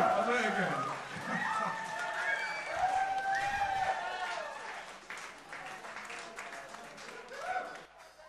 כן.